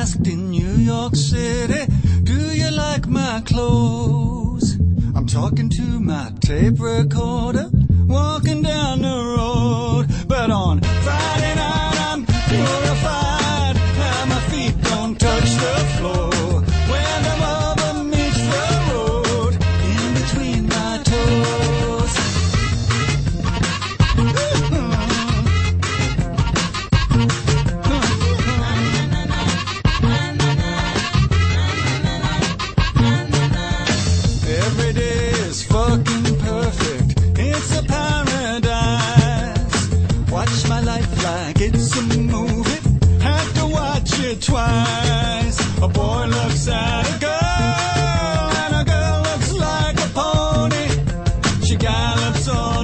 in New York City. Do you like my clothes? I'm talking to my tape recorder, walking down the road. Like it's a movie. Have to watch it twice. A boy looks at a girl, and a girl looks like a pony. She gallops all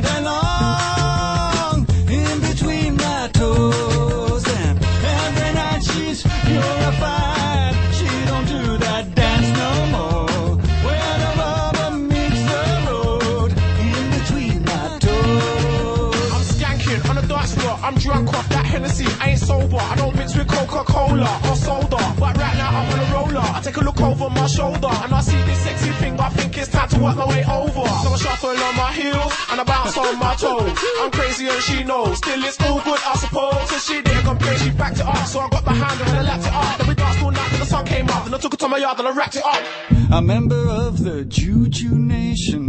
that Hennessy. I ain't sober. I don't mix with Coca-Cola or soda. But right now I'm on a roller. I take a look over my shoulder and I see this sexy thing. I think it's time to work my way over. So I shuffle on my heels and I bounce on my toes. I'm crazy and she knows. Still it's all good, I suppose. So she didn't complain, she backed it up. So I got behind her and I lapped it up. Then we danced all night till the sun came up. Then I took it to my yard and I wrapped it up. A member of the Juju Nation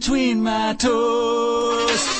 between my toes.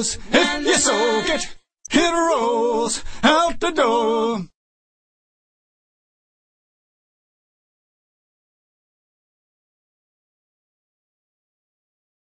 If you soak it. It rolls out the door.